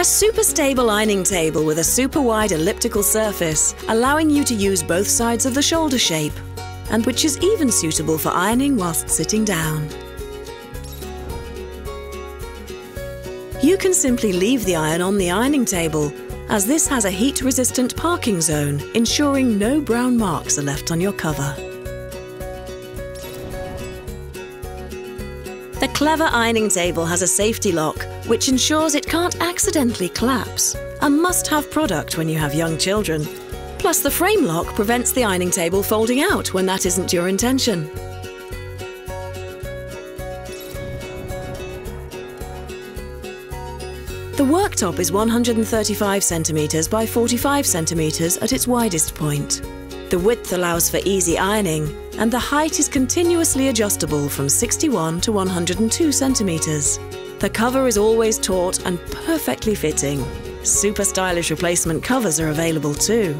A super stable ironing table with a super wide elliptical surface, allowing you to use both sides of the shoulder shape, and which is even suitable for ironing whilst sitting down. You can simply leave the iron on the ironing table, as this has a heat-resistant parking zone, ensuring no brown marks are left on your cover. The clever ironing table has a safety lock, which ensures it can't accidentally collapse. A must-have product when you have young children. Plus, the frame lock prevents the ironing table folding out when that isn't your intention. The worktop is 135 centimetres by 45 centimetres at its widest point. The width allows for easy ironing, and the height is continuously adjustable from 61 to 102 centimetres. The cover is always taut and perfectly fitting. Super stylish replacement covers are available too.